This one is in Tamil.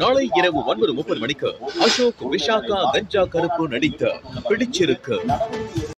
நாளை இரவு ஒன்பது முப்பது மணிக்கு அசோக் விஷாகா கஞ்சா கருப்பு நடித்த பிடிச்சிருக்கு.